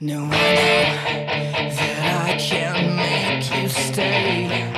No, I know that I can't make you stay.